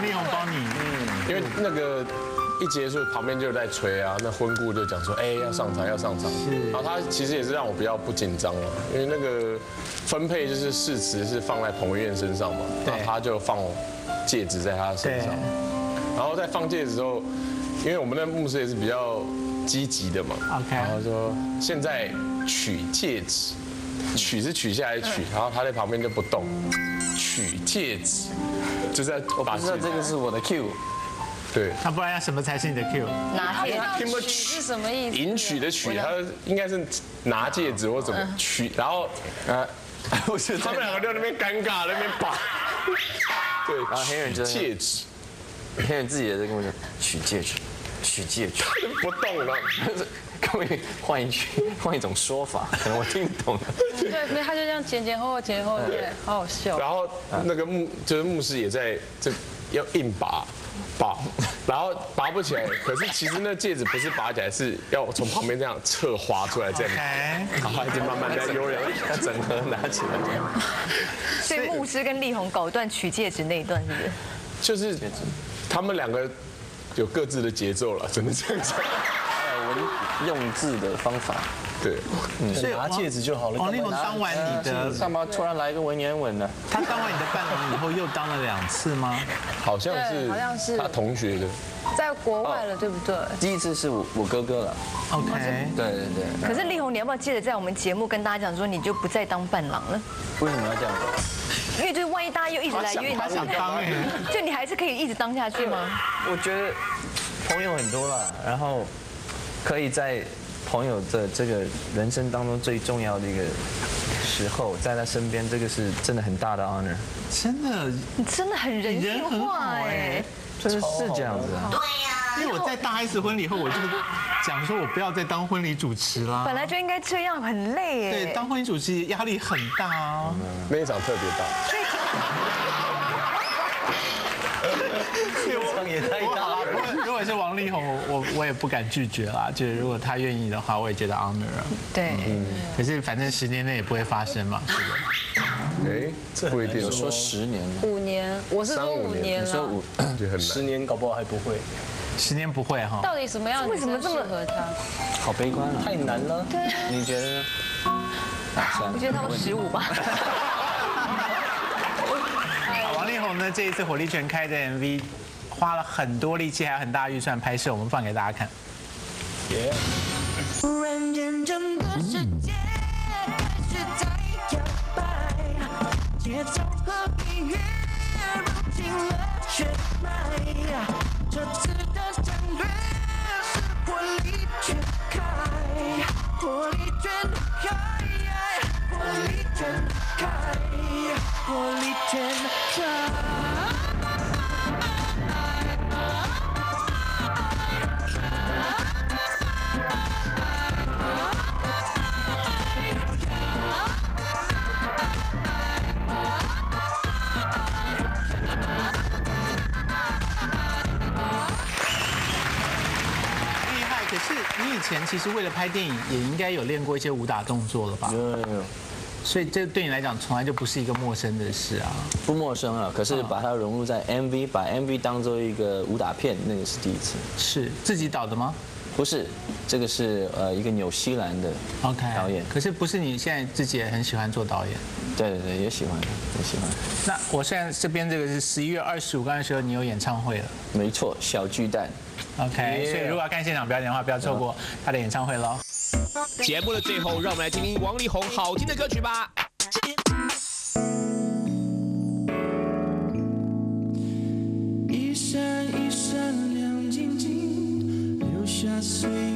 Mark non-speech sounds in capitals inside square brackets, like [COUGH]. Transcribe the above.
王力宏帮你，嗯因为那个一结束，旁边就在吹啊，那婚顾就讲说，哎，要上场，要上场。然后他其实也是让我比较不紧张了，因为那个分配就是誓词是放在彭于晏身上嘛，然后他就放戒指在他身上，然后在放戒指之后，因为我们的牧师也是比较积极的嘛 OK 然后说现在取戒指，取是取下来取，然后他在旁边就不动，取戒指，就在我不知道这个是我的 Q，对。那不然要什么才是你的 Q？拿铁听不取是什么意思？迎娶的娶，他应该是拿戒指或怎么取，然后呃，[LAUGHS] 我是他们两个在那边尴尬，在那边把，[LAUGHS] 对，然后黑人就戒指。黑人自己也在跟我讲取戒指，取戒指，不动了，[LAUGHS] 可以换一句 [LAUGHS] 换一种说法？可能我听不懂。对，没他就这样前前后后前前后后，对，好好笑。然后那个牧就是牧师也在这要硬拔。拔，然后拔不起来，可是其实那戒指不是拔起来，是要从旁边这样侧滑出来，这样，然后一直慢慢在悠然要整合拿起来，[LAUGHS] 所以牧师跟力宏搞断取戒指那一段，是不是？就是他们两个有各自的节奏了，真的这样讲。还有文用字的方法。对，所以拿戒指就好了。王力宏当完你的，干嘛突然来一个文言文呢？他当完你的伴郎以后又当了两次吗？好像是好像是是他同学的。在国外了，对不对？第一次是我我哥哥了，OK，对对对。可是力宏，你要不要记得在我们节目跟大家讲说，你就不再当伴郎了？为什么要这样子？一直来约你，他想当哎，[LAUGHS] 就你还是可以一直当下去吗？我觉得朋友很多了，然后可以在朋友的这个人生当中最重要的一个时候，在他身边，这个是真的很大的 honor，真的，你真的很人性化哎哎。。真的是这样子啊。因为我在大 S 婚礼后，我就讲说我不要再当婚礼主持啦。本来就应该这样，很累对，哎。当婚礼主持压力很大啊。那一场特别大，场也太好啦，不过如果是王力宏，我我我也不敢拒绝啦。就是如果他愿意的话，我也觉得 honor 啊。对，可是反正十年内也不会发生嘛，是的。哎，不一定我说十年了，五年，我是说五年说五。十年搞不好还不会，十年不会哈。到底什么样为什么这么合他？好悲观啊。太难了。对你觉得呢？[LAUGHS] 我觉得他们十五吧。[LAUGHS] 王力宏呢这一次火力全开的 MV，花了很多力气，还有很大预算拍摄，我们放给大家看。突然间，整个世界开始在摇摆，节奏和音乐入侵了血脉。这次的相约是火力全开，火力全开，火力全开，火力全开。前其实为了拍电影，也应该有练过一些武打动作了吧？有有有，所以这对你来讲，从来就不是一个陌生的事啊。不陌生啊。可是把它融入在 MV，把 MV 当做一个武打片，那个是第一次。是自己导的吗不是，这个是呃一个纽西兰的？OK，导演。可是不是你现在自己也很喜欢做导演？对对对，也喜欢，也喜欢。那我现在这边这个是十一月二十五，刚才说你有演唱会了没错，小巨蛋。，OK，所以如果要看现场表演的话，不要错过他的演唱会喽。节目的最后，让我们来听听王力宏好听的歌曲吧。sweet.